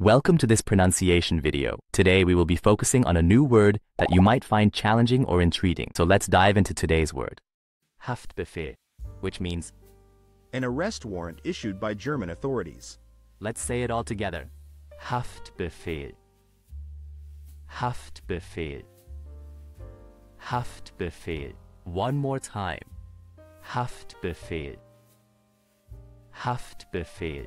Welcome to this pronunciation video. Today we will be focusing on a new word that you might find challenging or intriguing. So let's dive into today's word. Haftbefehl, which means, An arrest warrant issued by German authorities. let's say it all together. Haftbefehl. Haftbefehl. Haftbefehl. One more time. Haftbefehl. Haftbefehl.